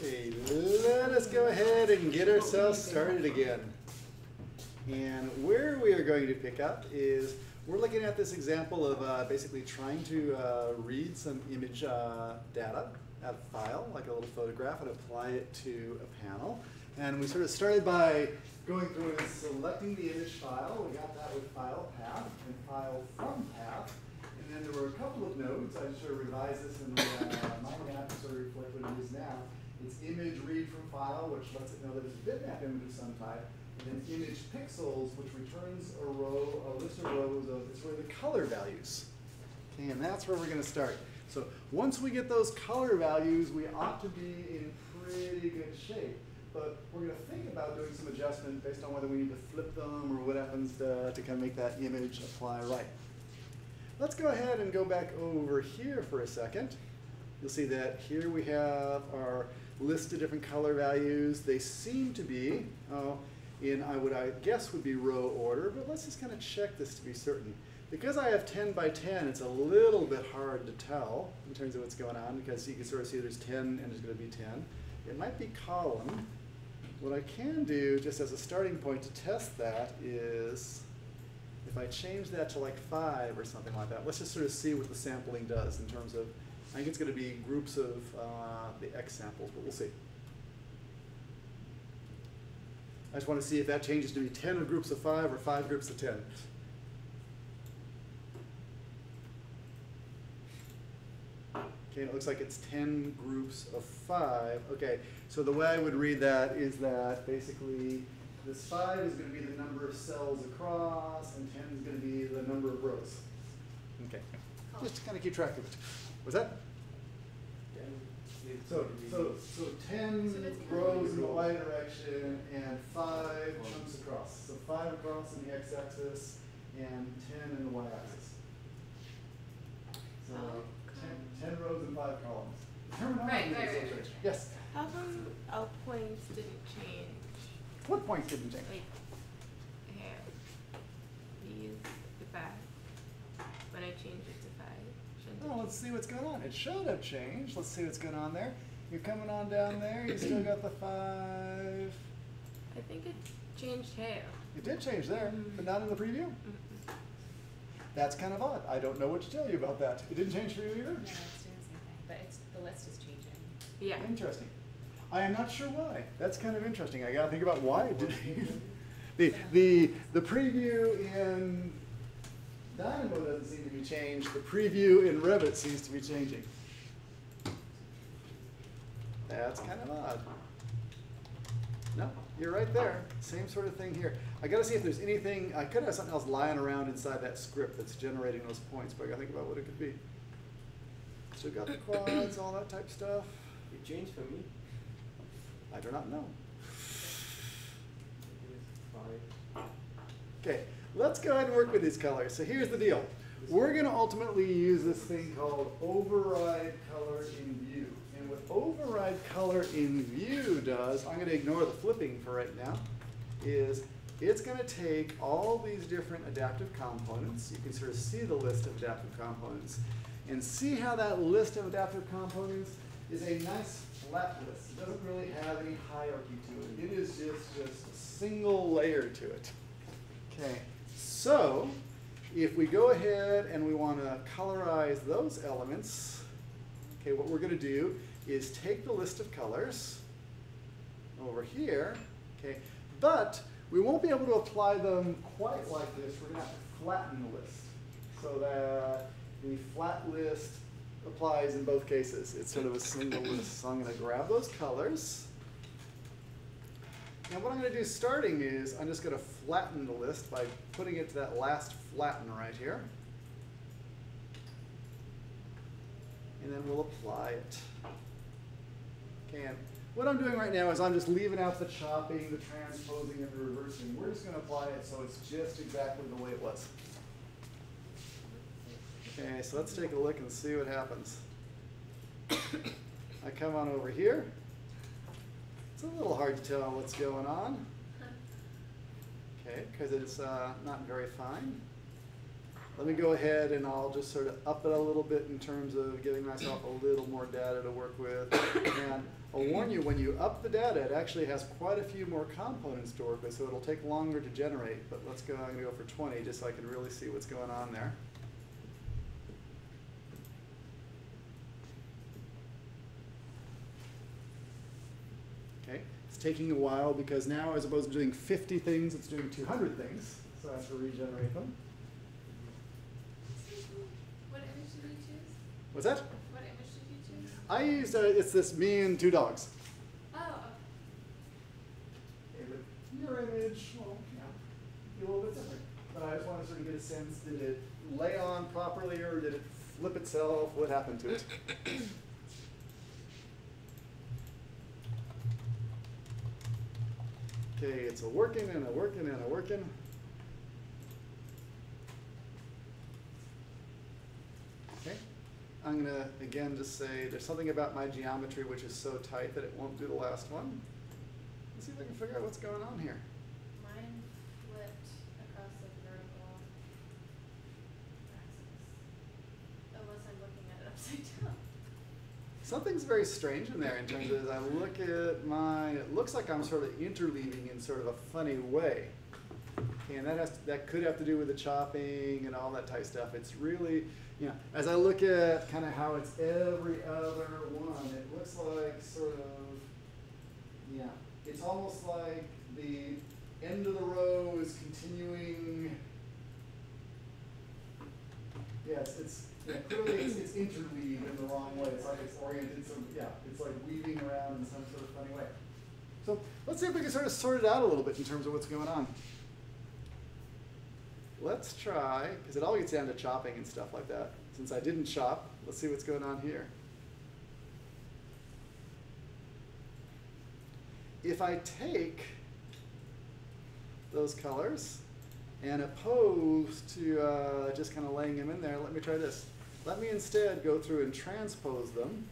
Okay, let us go ahead and get ourselves started again. And where we are going to pick up is we're looking at this example of uh, basically trying to uh, read some image uh, data out of a file, like a little photograph, and apply it to a panel. And we sort of started by going through and selecting the image file. We got that with file path and file from path. Then there were a couple of nodes. I sort of revised this in the, uh, my map to sort of reflect what it is now. It's image read from file, which lets it know that it's a bitmap image of some type. And then image pixels, which returns a row, a list of rows of, it's where the color values. Okay, and that's where we're going to start. So once we get those color values, we ought to be in pretty good shape. But we're going to think about doing some adjustment based on whether we need to flip them or what happens to, to kind of make that image apply right. Let's go ahead and go back over here for a second. You'll see that here we have our list of different color values. They seem to be uh, in I would I guess would be row order, but let's just kind of check this to be certain. Because I have 10 by 10, it's a little bit hard to tell in terms of what's going on because you can sort of see there's 10 and there's going to be 10. It might be column. What I can do, just as a starting point to test that, is if I change that to like 5 or something like that, let's just sort of see what the sampling does in terms of, I think it's going to be groups of uh, the X samples, but we'll see. I just want to see if that changes to be 10 of groups of 5 or 5 groups of 10. Okay, it looks like it's 10 groups of 5. Okay, so the way I would read that is that basically this 5 is going to be the number of cells across, and 10 is going to be the number of rows. Okay, just to kind of keep track of it. Was that? So, so, so 10 So that's kind of rows in the y direction and 5 chunks across. So 5 across in the x-axis and 10 in the y-axis. So Oh, 10, 10 rows and 5 columns. Right, right, right, right. Yes, How come our points didn't change? What points didn't change? Like, here, these, the five. When I changed it to five, shouldn't oh, it? Well, let's see what's going on. It should have changed. Let's see what's going on there. You're coming on down there. You still got the 5. I think it changed here. It did change there, but mm-hmm. not in the preview. Mm-mm. That's kind of odd. I don't know what to tell you about that. It didn't change for you either? No, it's doing the same thing, but it's, the list is changing. Yeah. Interesting. I am not sure why. That's kind of interesting. I gotta think about why did. the the the preview in Dynamo doesn't seem to be changed. The preview in Revit seems to be changing. That's kind of odd. No, you're right there. Same sort of thing here. I gotta see if there's anything. I could have something else lying around inside that script that's generating those points, but I gotta think about what it could be. Still got the quads, all that type stuff. It changed for me. I do not know. Okay, let's go ahead and work with these colors. So here's the deal. We're going to ultimately use this thing called override color in view. And what override color in view does, I'm going to ignore the flipping for right now, is it's going to take all these different adaptive components. You can sort of see the list of adaptive components. And see how that list of adaptive components is a nice flat list. It doesn't really have any hierarchy to it. It is just, just a single layer to it. Okay, so if we go ahead and we want to colorize those elements, okay, what we're going to do is take the list of colors over here, okay, but we won't be able to apply them quite like this. We're going to have to flatten the list so that the flat list applies in both cases. It's sort of a single list. So I'm going to grab those colors. Now what I'm going to do starting is I'm just going to flatten the list by putting it to that last flatten right here. And then we'll apply it. Okay, and what I'm doing right now is I'm just leaving out the chopping, the transposing, and the reversing. We're just going to apply it so it's just exactly the way it was. Okay, so let's take a look and see what happens. I come on over here. It's a little hard to tell what's going on. Okay, because it's uh, not very fine. let me go ahead and I'll just sort of up it a little bit in terms of giving myself a little more data to work with. And I'll warn you, when you up the data, it actually has quite a few more components to work with, so it'll take longer to generate. But let's go, I'm gonna go for twenty, just so I can really see what's going on there. Okay, it's taking a while because now as opposed to doing fifty things, it's doing two hundred things, so I have to regenerate them. What image did you choose? What's that? What image did you choose? I used, uh, it's this me and two dogs. Oh, Okay, but your image, well, yeah, be a little bit different. But I just want to sort of get a sense, did it lay on properly or did it flip itself? What happened to it? Okay, it's a working and a working and a working. Okay, I'm gonna again just say there's something about my geometry which is so tight that it won't do the last one. Let's see if I can figure out what's going on here. mine flipped across the vertical axis. Unless I'm looking at it upside down. Something's very strange in there in terms of as I look at mine, it looks like I'm sort of interleaving in sort of a funny way. And that has, that could have to do with the chopping and all that type stuff. It's really, you know, as I look at kind of how it's every other one, it looks like sort of, yeah, it's almost like the end of the row is continuing. Yes, it's, clearly it's, it's interweaved in the wrong way. It's like it's oriented some, yeah, it's like weaving around in some sort of funny way. So let's see if we can sort of sort it out a little bit in terms of what's going on. Let's try, because it all gets down to chopping and stuff like that. Since I didn't chop, let's see what's going on here. If I take those colors and opposed to uh, just kind of laying them in there, let me try this. Let me instead go through and transpose them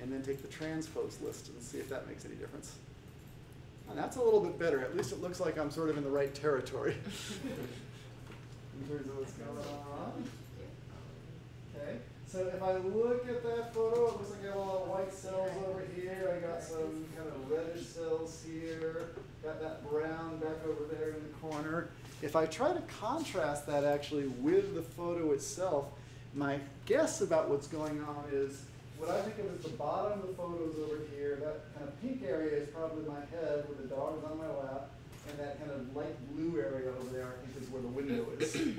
and then take the transpose list and see if that makes any difference. And that's a little bit better. At least it looks like I'm sort of in the right territory in terms of what's going on. Okay, so if I look at that photo, it looks like I have a lot of white cells over here. I got some kind of reddish cells here. Got that brown back over there in the corner. If I try to contrast that actually with the photo itself, my guess about what's going on is what I think of as the bottom of the photos over here, that kind of pink area is probably my head with the dog is on my lap, and that kind of light blue area over there I think is where the window is.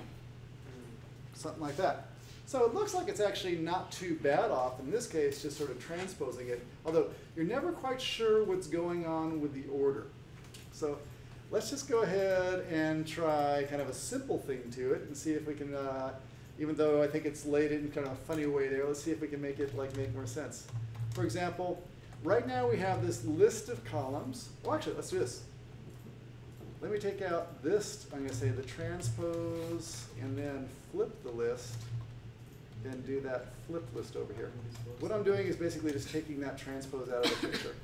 Something like that. So it looks like it's actually not too bad off, in this case, just sort of transposing it, although you're never quite sure what's going on with the order. So let's just go ahead and try kind of a simple thing to it and see if we can, uh, even though I think it's laid in kind of a funny way there, let's see if we can make it like make more sense. For example, right now we have this list of columns. Well, actually, let's do this. Let me take out this, I'm gonna say the transpose, and then flip the list, then do that flip list over here. What I'm doing is basically just taking that transpose out of the picture.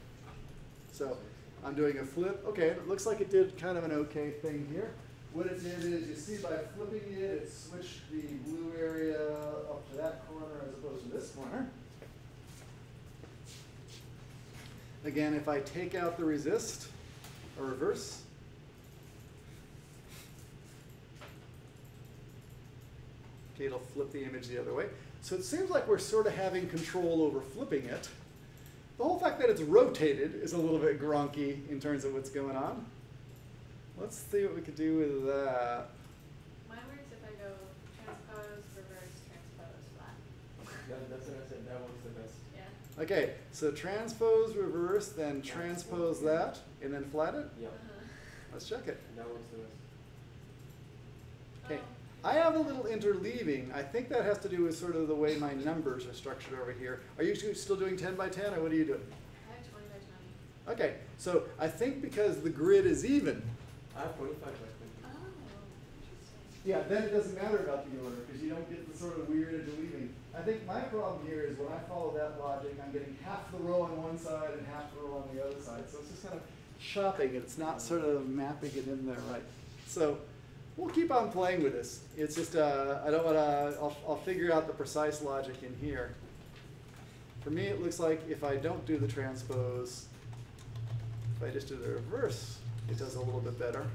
So I'm doing a flip, okay, it looks like it did kind of an okay thing here. What it did is, you see by flipping it, it switched the blue area up to that corner as opposed to this corner. Again, if I take out the resist, or reverse, okay, it'll flip the image the other way. So it seems like we're sort of having control over flipping it. The whole fact that it's rotated is a little bit gronky in terms of what's going on. Let's see what we could do with that. Mine works if I go transpose, reverse, transpose, flat. That, that's what I said, that works the best. Yeah. Okay, so transpose, reverse, then transpose that, and then flat it? Yeah, Uh-huh. Let's check it. that works the best. Okay, Oh. I have a little interleaving. I think that has to do with sort of the way my numbers are structured over here. Are you still doing ten by ten, or what are you doing? I have twenty by twenty. Okay, so I think because the grid is even, I have twenty-five by twenty. Oh, yeah, then it doesn't matter about the order, because you don't get the sort of weird interleaving. I think my problem here is when I follow that logic, I'm getting half the row on one side and half the row on the other side. So it's just kind of chopping, it's not sort of mapping it in there right. So we'll keep on playing with this. It's just, uh, I don't wanna, I'll, I'll figure out the precise logic in here. For me, it looks like if I don't do the transpose, if I just do the reverse, it does a little bit better.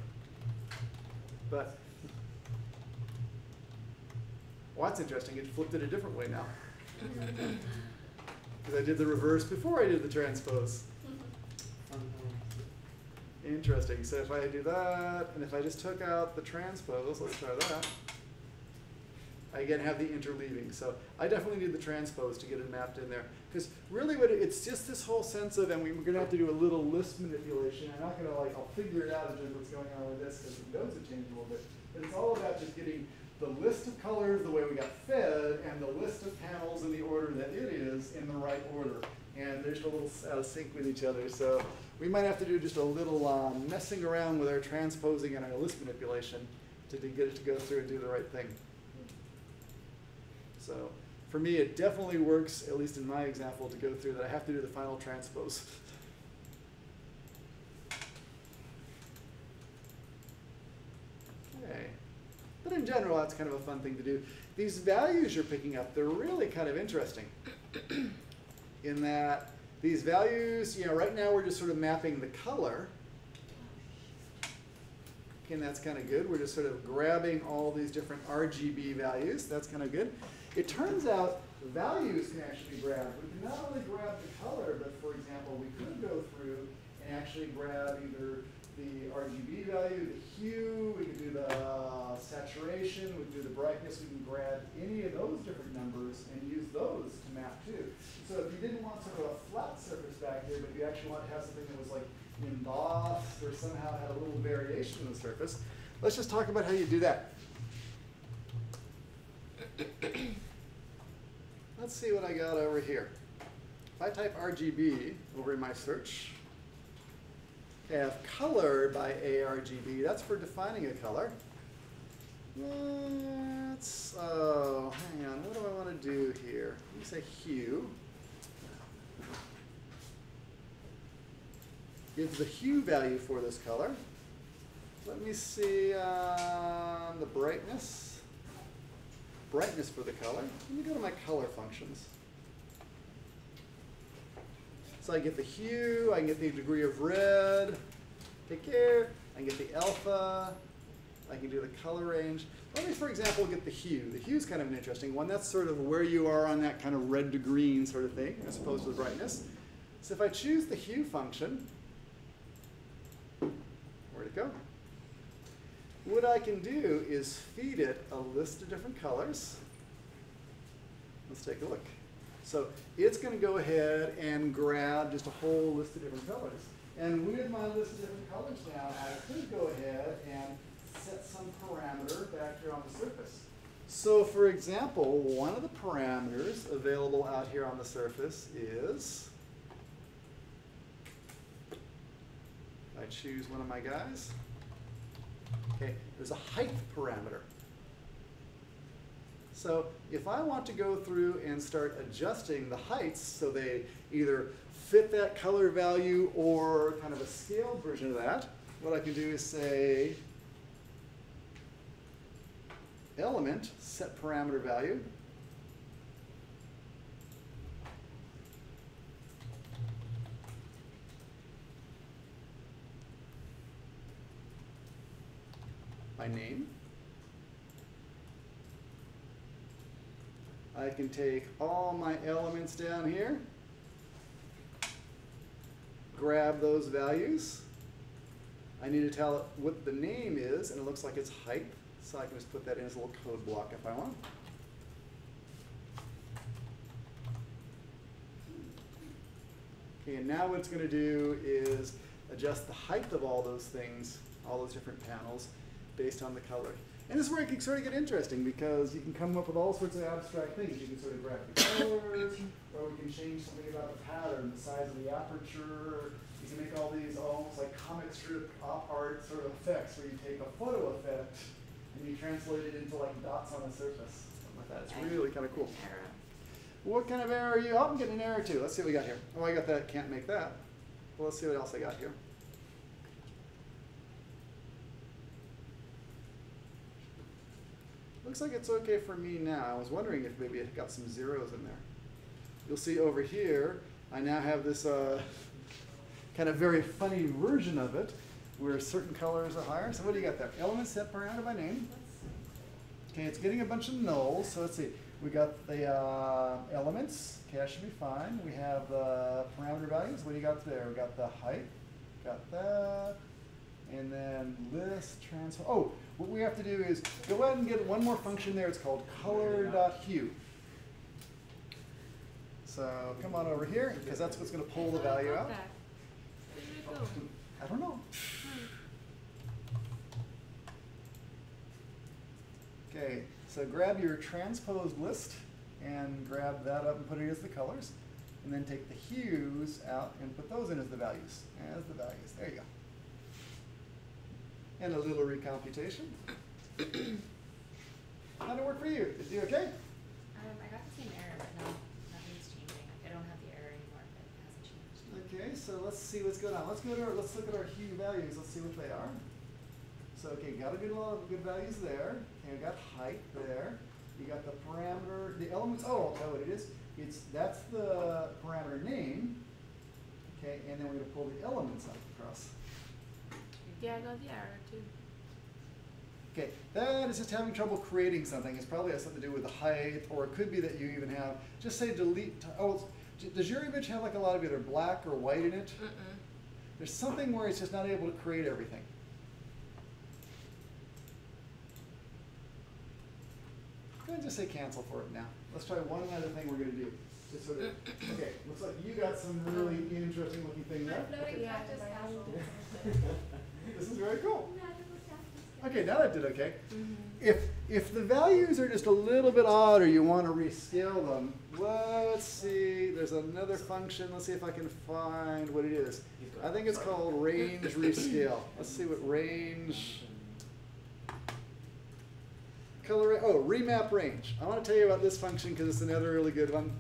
But, well, that's interesting, it flipped it a different way now. Because I did the reverse before I did the transpose. Interesting. So if I do that, and if I just took out the transpose, let's try that. I again have the interleaving. So I definitely need the transpose to get it mapped in there. Because really what it, it's just this whole sense of, and we, we're gonna have to do a little list manipulation. I'm not gonna like, I'll figure it out in what's going on with this, because the nodes have changed a little bit. But it's all about just getting the list of colors the way we got fed, and the list of panels in the order that it is in the right order. And they're just a little out of sync with each other. So we might have to do just a little um, messing around with our transposing and our list manipulation to, to get it to go through and do the right thing. So for me, it definitely works, at least in my example, to go through that I have to do the final transpose. Okay. But in general, that's kind of a fun thing to do. These values you're picking up, they're really kind of interesting. in that these values, you know, right now we're just sort of mapping the color. And that's kind of good. We're just sort of grabbing all these different RGB values. That's kind of good. It turns out values can actually be grabbed. We can not only grab the color, but for example, we could go through and actually grab either the RGB value, the hue, we could do the uh, saturation, we could do the brightness, we can grab any of those different numbers and use those to map too. So if you didn't want sort of a flat surface back here, but you actually want to have something that was like embossed or somehow had a little variation in the surface, let's just talk about how you do that. Let's see what I got over here. If I type RGB over in my search, I have color by ARGB. That's for defining a color. Let's, oh, hang on, what do I want to do here? Let me say hue. Give the hue value for this color. Let me see um, the brightness. Brightness for the color. Let me go to my color functions. So I get the hue, I can get the degree of red. Take care. I can get the alpha. I can do the color range. Let me, for example, get the hue. The hue is kind of an interesting one. That's sort of where you are on that kind of red to green sort of thing, as opposed to the brightness. So if I choose the hue function, where'd it go? What I can do is feed it a list of different colors. Let's take a look. So it's going to go ahead and grab just a whole list of different colors. And with my list of different colors now, I could go ahead and set some parameter back here on the surface. So for example, one of the parameters available out here on the surface is, I choose one of my guys, okay, there's a height parameter. So if I want to go through and start adjusting the heights so they either fit that color value or kind of a scaled version of that, what I can do is say element set parameter value. My name. I can take all my elements down here, grab those values. I need to tell it what the name is, and it looks like it's height, so I can just put that in as a little code block if I want. Okay, and now what it's going to do is adjust the height of all those things, all those different panels, based on the color. And this is where it can sort of get interesting because you can come up with all sorts of abstract things. You can sort of grab the colors, or we can change something about the pattern, the size of the aperture. You can make all these almost like comic strip op art sort of effects where you take a photo effect and you translate it into like dots on a surface. Something like that. It's really kind of cool. What kind of error are you? Oh, I'm getting an error too. Let's see what we got here. Oh, I got that. Can't make that. Well, let's see what else I got here. Looks like it's okay for me now. I was wondering if maybe it got some zeros in there. You'll see over here, I now have this uh, kind of very funny version of it where certain colors are higher. So what do you got there? Elements set parameter by name. Okay, it's getting a bunch of nulls. So let's see. We got the uh, elements. Okay, that should be fine. We have the parameter values. What do you got there? We got the height. Got that. And then list transform. Oh, what we have to do is go ahead and get one more function there. It's called color.hue. So come on over here because that's what's going to pull the value out. I don't know. Okay, so grab your transposed list and grab that up and put it as the colors. And then take the hues out and put those in as the values. As the values. There you go. And a little recomputation. How'd it work for you? Is you okay? Um, I got the same error, but no, nothing's changing. I don't have the error anymore, but it hasn't changed. Okay, so let's see what's going on. Let's go to our, let's look at our hue values. Let's see what they are. So okay, got a good lot of good values there. Okay, we got height there. You got the parameter, the elements. Oh, I'll tell you what it is. It's that's the parameter name. Okay, and then we're gonna pull the elements up across. Yeah, I got the error too. Okay, eh, that is just having trouble creating something. It's probably has something to do with the height, or it could be that you even have, just say delete, oh, does your image have like a lot of either black or white in it? Mm-mm. There's something where it's just not able to create everything. Go ahead and just say cancel for it now. Let's try one other thing we're gonna do. Just sort of, okay, looks like you got some really interesting looking thing there. Floating Yeah, cactus my castle. This is very cool. Okay, now that did okay. Mhm. If, if the values are just a little bit odd or you want to rescale them, let's see, there's another function, let's see if I can find what it is. I think it's called range rescale. Let's see what range, color, oh, remap range. I want to tell you about this function because it's another really good one.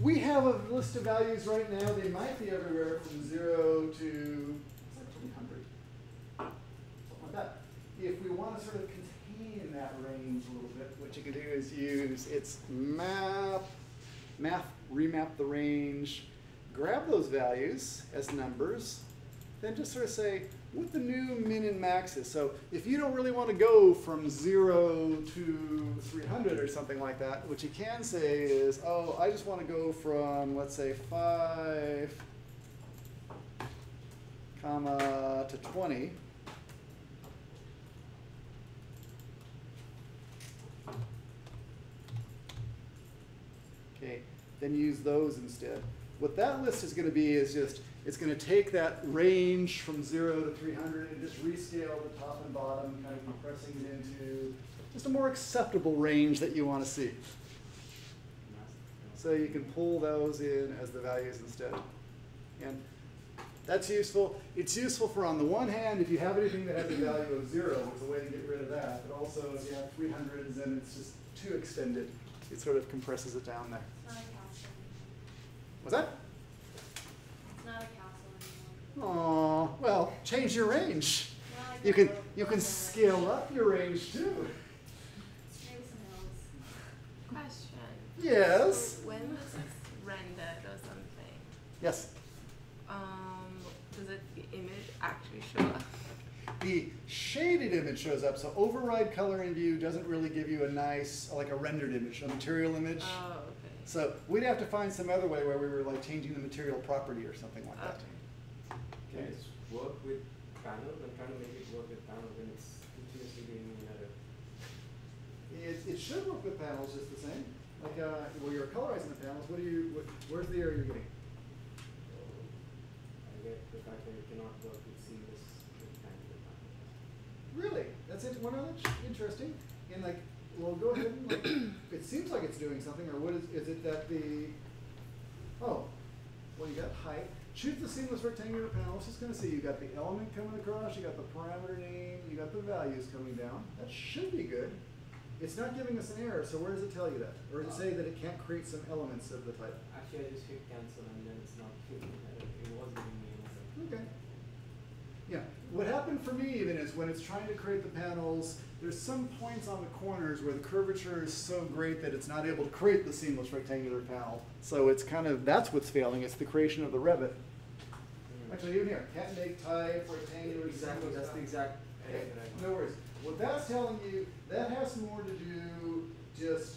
We have a list of values right now, they might be everywhere from zero to, it's three hundred something like that. If we want to sort of contain that range a little bit, what you can do is use its map, map, remap the range, grab those values as numbers, then just sort of say what the new min and max is. So if you don't really want to go from zero to 300 or something like that, what you can say is, oh, I just want to go from, let's say, five comma to 20. Okay, then use those instead. What that list is going to be is just, it's going to take that range from 0 to 300 and just rescale the top and bottom, kind of compressing it into just a more acceptable range that you want to see. So you can pull those in as the values instead. And that's useful. It's useful for, on the one hand, if you have anything that has a value of zero, it's a way to get rid of that. But also, if you have 300s, then it's just too extended. It sort of compresses it down there. It's not a castle Was that? anymore. It's not a castle anymore. Aw, well, change your range. You can, you can scale up your range too. Maybe some hills. Question. Yes. So when this is rendered or something, Yes. um, does it the image actually show up? The shaded image shows up, so override color in view doesn't really give you a nice, like a rendered image, a material image. Oh, okay. So we'd have to find some other way where we were like changing the material property or something like that. Okay. Work with panels? I'm trying to make it work with panels and it's continuously giving me an error. It, it should work with panels just the same. Like, uh, well, you're colorizing the panels, what do you, what, where's the error you're getting? I get the fact that it cannot work with seamless. Really? That's it. One other interesting. And like, well, go ahead and like, it seems like it's doing something, or what is, is it that the, oh, well, you got height. Choose the seamless rectangular panel. It's just gonna see you got the element coming across, you got the parameter name, you got the values coming down. That should be good. It's not giving us an error, so where does it tell you that? Or does it say that it can't create some elements of the type? Actually, I just hit cancel and then it's not giving me an error. It was giving me an error. Okay. Yeah, what happened for me even is when it's trying to create the panels, there's some points on the corners where the curvature is so great that it's not able to create the seamless rectangular panel. So it's kind of, that's what's failing, it's the creation of the Revit. Actually, even here, can't make type, rectangular. Exactly, that's the exact Okay, no worries. What that's telling you, that has more to do just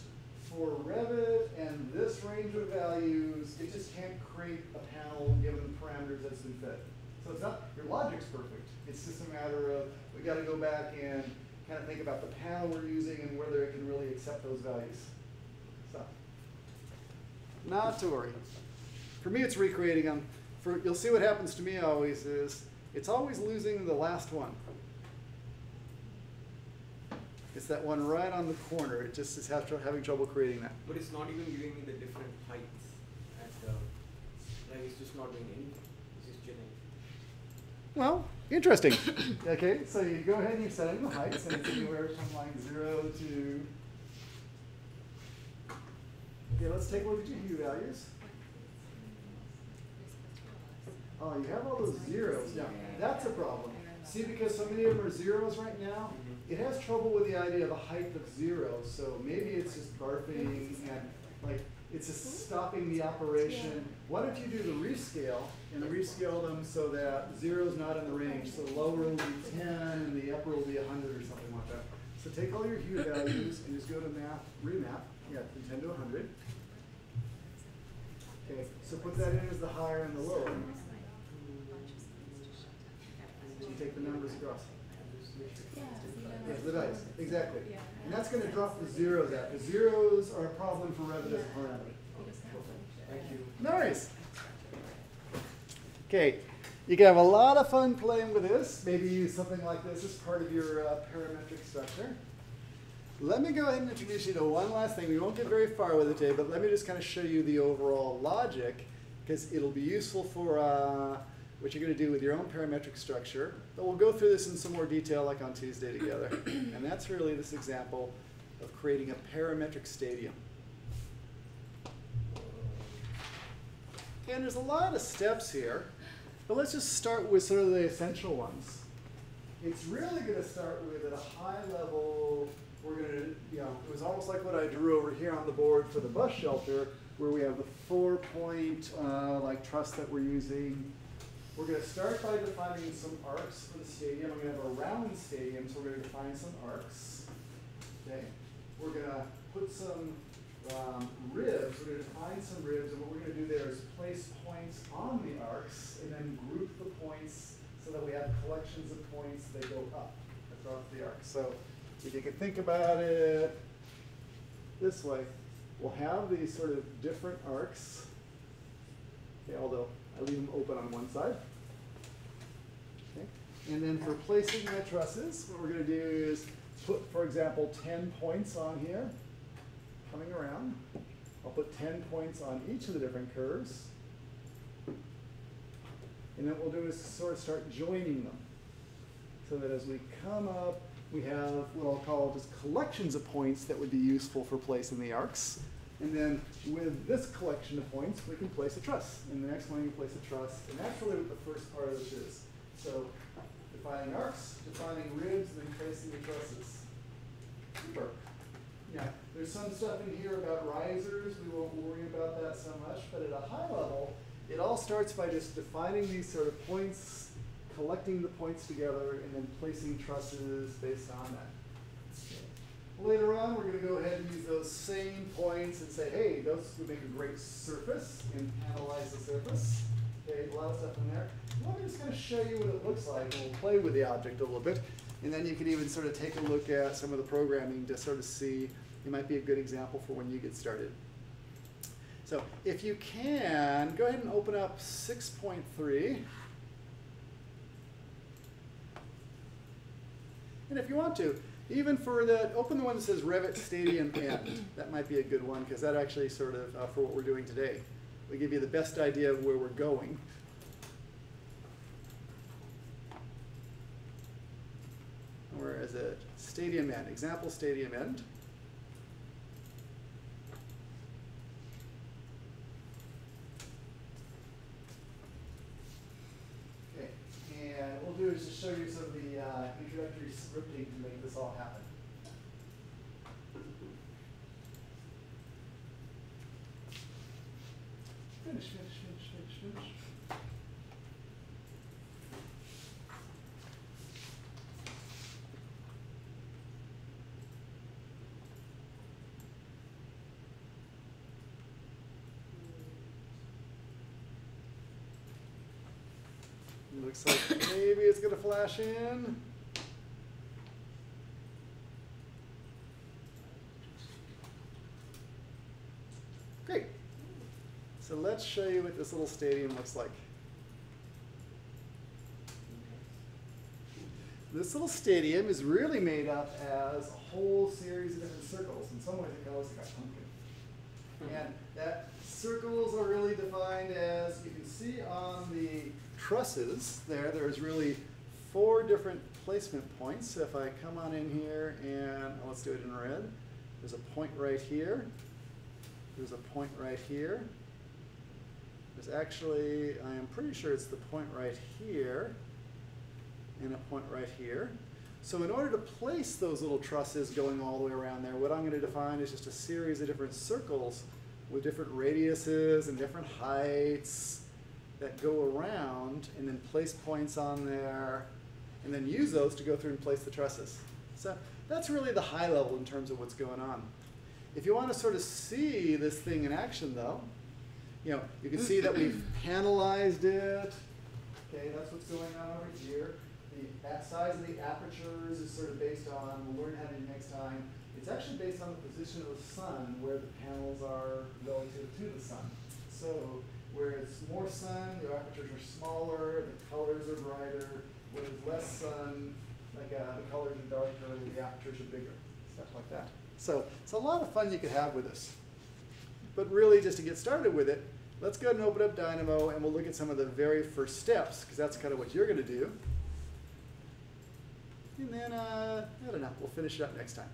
for Revit and this range of values, it just can't create a panel given the parameters that's been fed. So it's not, your logic's perfect. It's just a matter of, we gotta go back and kind of think about the panel we're using and whether it can really accept those values. So, not to worry. For me, it's recreating them. For, you'll see what happens to me always is, it's always losing the last one. It's that one right on the corner. It just is have, having trouble creating that. But it's not even giving me the different heights at the, like it's just not doing anything. Well, interesting. okay, so you go ahead and you set in the heights, and it's anywhere from line zero to. Okay, let's take a look at your hue values. Oh, you have all those zeros. Now, that's a problem. See, because so many of them are zeros right now, it has trouble with the idea of a height of zero. So maybe it's just barfing and like it's just stopping the operation. Why don't you do the rescale and rescale them so that zero is not in the range? So the lower will be 10 and the upper will be 100 or something like that. So take all your hue values and just go to map, remap, yeah, from 10 to 100. Okay, so put that in as the higher and the lower. So you take the numbers across. Yeah, the dice, exactly. And that's gonna drop the zeros out. The zeros are a problem for Revit as a parameter. Thank you. Nice. Okay, you can have a lot of fun playing with this. Maybe use something like this as part of your uh, parametric structure. Let me go ahead and introduce you to one last thing. We won't get very far with it today, but let me just kind of show you the overall logic because it'll be useful for uh, what you're going to do with your own parametric structure. But we'll go through this in some more detail like on Tuesday together. and that's really this example of creating a parametric stadium. And there's a lot of steps here, but let's just start with sort of the essential ones. It's really going to start with at a high level, we're going to, you know, it was almost like what I drew over here on the board for the bus shelter, where we have the four point, uh, like truss that we're using. We're going to start by defining some arcs for the stadium. I'm going to have a round stadium, so we're going to define some arcs. Okay. We're going to put some um, ribs. We're going to define some ribs, and what we're going to do there is place points on the arcs and then group the points so that we have collections of points that go up across the arc. So if you can think about it this way, we'll have these sort of different arcs. Okay, although I leave them open on one side. Okay. And then for placing my trusses, what we're going to do is put, for example, 10 points on here, coming around. I'll put 10 points on each of the different curves. And then what we'll do is sort of start joining them. So that as we come up, we have what I'll call just collections of points that would be useful for placing the arcs. And then with this collection of points, we can place a truss. And the next one, you place a truss. And that's really what the first part of this is. So defining arcs, defining ribs, and then placing the trusses. Super. Yeah, there's some stuff in here about risers. We won't worry about that so much. But at a high level, it all starts by just defining these sort of points, collecting the points together, and then placing trusses based on that. Later on, we're going to go ahead and use those same points and say, hey, those would make a great surface and analyze the surface. Okay, a lot of stuff in there. I'm just going to show you what it looks like, and we'll play with the object a little bit. And then you can even sort of take a look at some of the programming to sort of see, it might be a good example for when you get started. So if you can, go ahead and open up 6.3. And if you want to, even for the, open the one that says Revit Stadium End. That might be a good one because that actually sort of, uh, for what we're doing today, we give you the best idea of where we're going. Where is it? Stadium End, example Stadium End. Okay, and what we'll do is just show you some of the uh, introductory scripting to make this all happen. Finish, finish, finish, finish, finish. Looks like maybe it's gonna flash in. Great. So let's show you what this little stadium looks like. This little stadium is really made up as a whole series of different circles. In some ways, it looks like a pumpkin. And that circles are really defined as, you can see on the trusses there, there's really four different placement points. So if I come on in here and, oh, let's do it in red. There's a point right here. There's a point right here. There's actually, I am pretty sure it's the point right here and a point right here. So in order to place those little trusses going all the way around there, what I'm going to define is just a series of different circles with different radiuses and different heights that go around and then place points on there and then use those to go through and place the trusses. So that's really the high level in terms of what's going on. If you want to sort of see this thing in action though, you know, you can see that we've panelized it. Okay, that's what's going on over here. The a- size of the apertures is sort of based on, we'll learn how to do next time. It's actually based on the position of the sun where the panels are relative to the sun. So where it's more sun, the apertures are smaller, the colors are brighter. Where there's less sun, like uh, the colors are darker, the apertures are bigger, stuff like that. So it's a lot of fun you could have with this. But really, just to get started with it, let's go ahead and open up Dynamo and we'll look at some of the very first steps, because that's kind of what you're going to do. And then, uh, I don't know, we'll finish it up next time.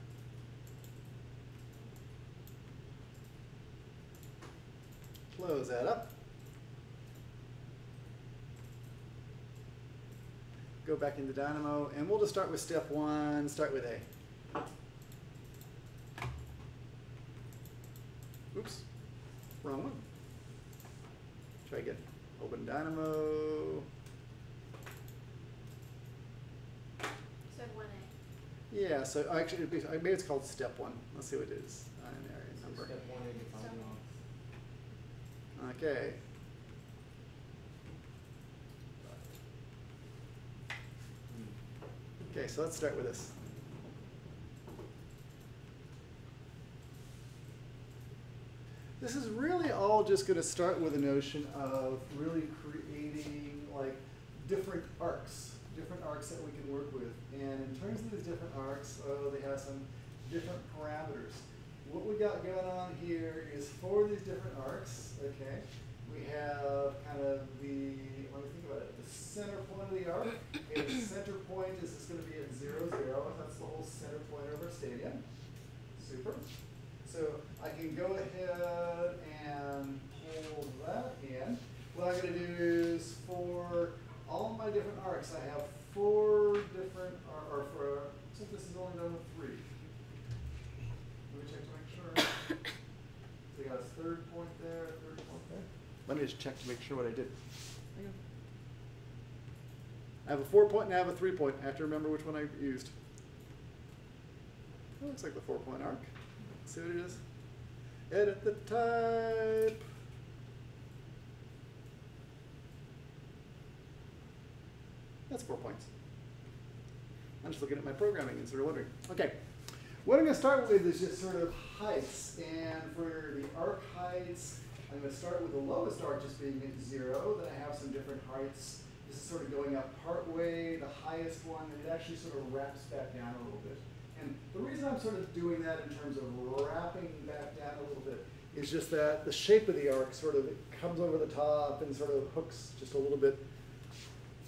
Close that up. Go back into Dynamo, and we'll just start with step one, start with A. Oops, wrong one. Try again. Open Dynamo. So one A. Yeah, so actually, it'd be- maybe it's called step one. Let's see what it is. An area So number. Step one, eighty Step thousand one. off. Okay. Okay, so let's start with this. This is really all just going to start with a notion of really creating like different arcs, arcs that we can work with. And in terms of these different arcs, oh, they have some different parameters. What we got going on here is for these different arcs, okay, we have kind of the, let me think about it, the center point of the arc. Okay, the center point is just going to be at zero, zero. That's the whole center point of our stadium. Super. So I can go ahead and pull that in. What I'm going to do is for all my different arcs, I have four different, or, or for, so this is only done with three. Let me check to make sure. So you got a third point there, third point there. Let me just check to make sure what I did. I have a four point and I have a three point. I have to remember which one I used. That looks like the four point arc. See what it is? Edit the type. That's four points. I'm just looking at my programming and sort of wondering. Okay, what I'm going to start with is just sort of heights. And for the arc heights, I'm going to start with the lowest arc just being at zero. Then I have some different heights. This is sort of going up part way, the highest one, and it actually sort of wraps back down a little bit. And the reason I'm sort of doing that in terms of wrapping back down a little bit is just that the shape of the arc sort of comes over the top and sort of hooks just a little bit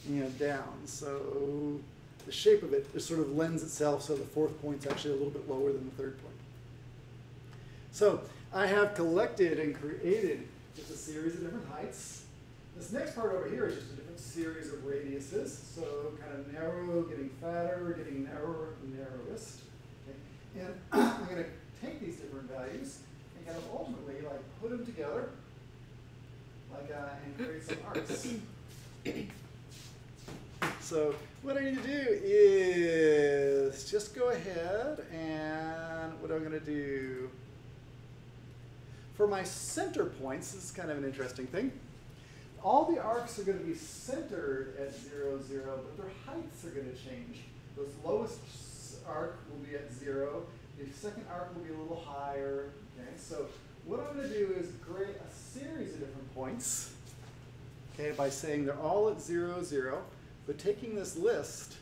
you know, down. So the shape of it just sort of lends itself so the fourth point's actually a little bit lower than the third point. So I have collected and created just a series of different heights. This next part over here is just a different series of radiuses. So kind of narrow, getting fatter, getting narrower, narrowest. Okay? And I'm going to take these different values and kind of ultimately like put them together, like uh, and create some arcs. So what I need to do is just go ahead and what I'm going to do for my center points, this is kind of an interesting thing. All the arcs are going to be centered at 0, 0, but their heights are going to change. The lowest arc will be at 0. The second arc will be a little higher. Okay, so what I'm going to do is create a series of different points. Okay, by saying they're all at 0, 0, but taking this list,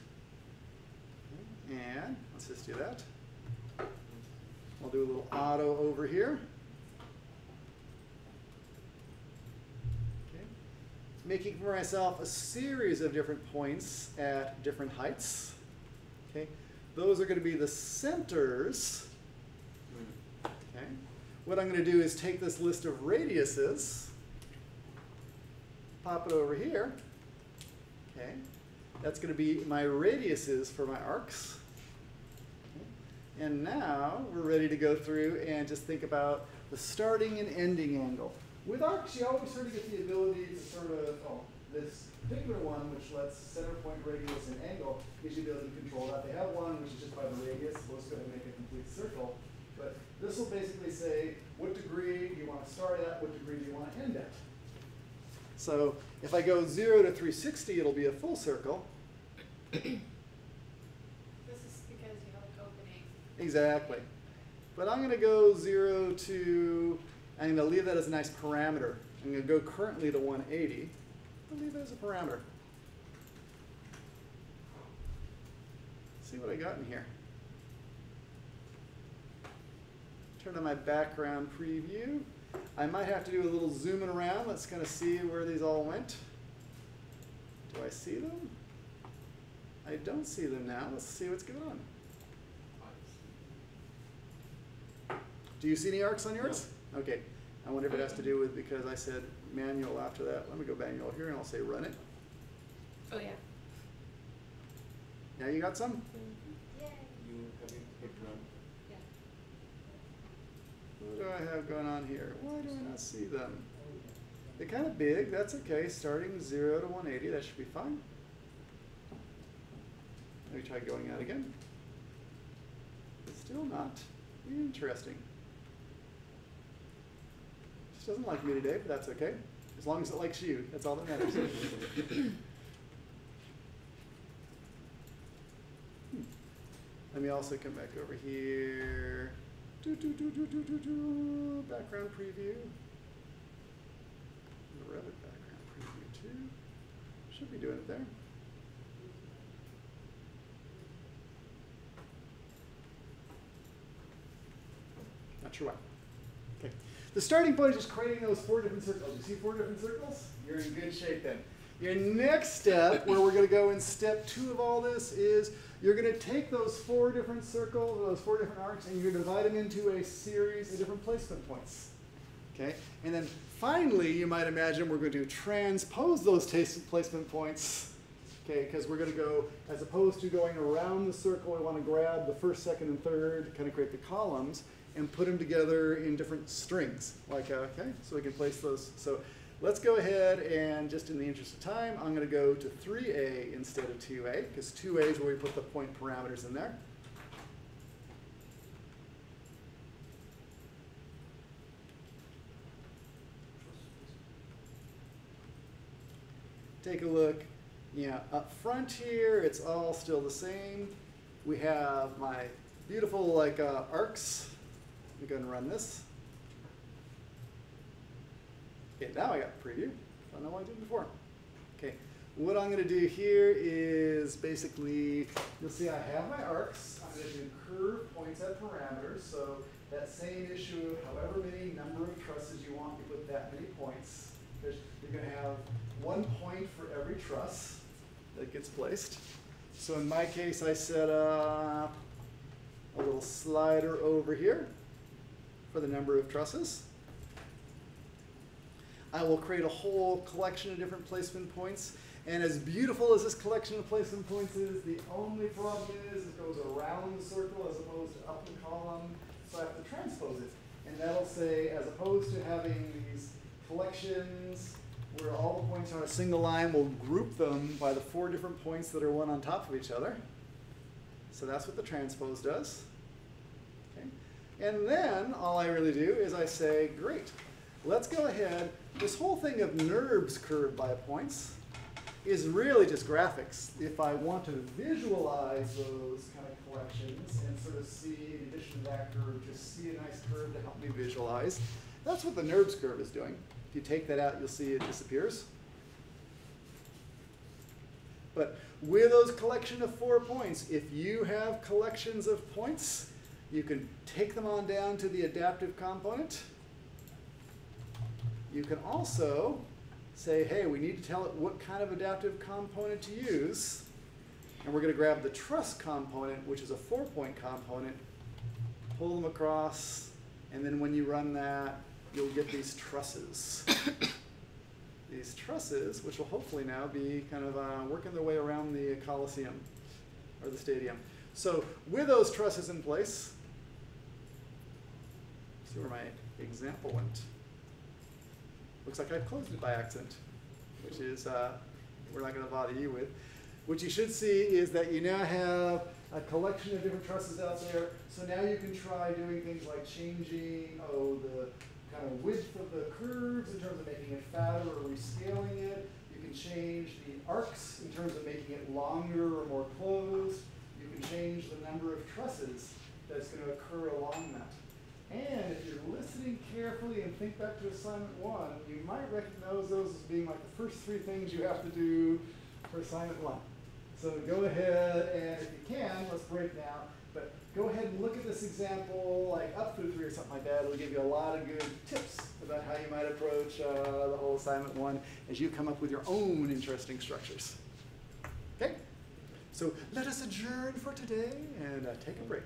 and let's just do that. I'll do a little auto over here. Okay. Making for myself a series of different points at different heights. Okay. Those are going to be the centers. Okay. What I'm going to do is take this list of radiuses, pop it over here. Okay. That's going to be my radiuses for my arcs. And now we're ready to go through and just think about the starting and ending angle. With arcs, you always sort of get the ability to sort of, oh, this particular one, which lets center point radius and angle, gives you the ability to control that. They have one which is just by the radius, to go ahead and make a complete circle. But this will basically say what degree do you want to start at, what degree do you want to end at. So if I go 0 to 360, it'll be a full circle. This is because you have an opening. Exactly. But I'm going to go 0 to, I'm going to leave that as a nice parameter. I'm going to go currently to 180. I'll leave it as a parameter. See what I got in here. Turn on my background preview. I might have to do a little zooming around. Let's kind of see where these all went. Do I see them? I don't see them now. Let's see what's going on. Do you see any arcs on yours? Okay. I wonder if it has to do with because I said manual after that. Let me go manual here and I'll say run it. Oh yeah. Now you got some? Yay. You have you hit run? Yeah. What do I have going on here? Why do I not see them? They're kind of big. That's okay. Starting 0 to 180. That should be fine. Let me try going out again. It's still not. Interesting. She doesn't like me today, but that's okay. As long as it likes you, that's all that matters. Hmm. Let me also come back over here. Do, do, do, do, do, do, do. Background preview. The Revit background preview too. Should be doing it there. Not sure why. Okay. The starting point is just creating those four different circles. You see four different circles? You're in good shape then. Your next step, where we're going to go in step two of all this, is you're going to take those four different circles, those four different arcs, and you're going to divide them into a series of different placement points. Okay? And then finally, you might imagine we're going to transpose those placement points. Okay, because we're going to go, as opposed to going around the circle, we want to grab the first, second, and third, kind of create the columns, and put them together in different strings. Like, uh, okay, so we can place those. So let's go ahead and just in the interest of time, I'm going to go to 3A instead of 2A, because 2A is where we put the point parameters in there. Take a look, yeah, up front here, it's all still the same. We have my beautiful like uh, arcs. Me go and run this. Okay, now I got preview. I don't know why I did before. Okay, what I'm going to do here is basically, you'll see I have my arcs. I'm going to do curve points at parameters. So that same issue, however many number of trusses you want, you put that many points. Because you're going to have one point for every truss that gets placed. So in my case, I set up a little slider over here for the number of trusses. I will create a whole collection of different placement points. And as beautiful as this collection of placement points is, the only problem is it goes around the circle as opposed to up the column. So I have to transpose it. And that'll say, as opposed to having these collections where all the points are on a single line, we'll group them by the four different points that are one on top of each other. So that's what the transpose does. Okay. And then all I really do is I say, great, let's go ahead. This whole thing of NURBS curve by points is really just graphics. If I want to visualize those kind of collections and sort of see, in addition to that curve, just see a nice curve to help me visualize, that's what the NURBS curve is doing. If you take that out, you'll see it disappears. But with those collection of four points, if you have collections of points, you can take them on down to the adaptive component. You can also say, hey, we need to tell it what kind of adaptive component to use. And we're going to grab the truss component, which is a four-point component, pull them across, and then when you run that, you'll get these trusses. these trusses, which will hopefully now be kind of uh, working their way around the Coliseum or the stadium. So with those trusses in place, see where my example went. Looks like I've closed it by accident, which is uh, we're not going to bother you with. What you should see is that you now have a collection of different trusses out there. So now you can try doing things like changing oh the kind of width of the curves in terms of making it fatter or rescaling it. You can change the arcs in terms of making it longer or more closed. You can change the number of trusses that's going to occur along that. And if you're listening carefully and think back to assignment one, you might recognize those as being like the first three things you have to do for assignment one. So go ahead and if you can, let's break now, but go ahead and look at this example like up through three or something like that. It'll give you a lot of good tips about how you might approach uh, the whole assignment one as you come up with your own interesting structures. Okay? So let us adjourn for today and uh, take a break.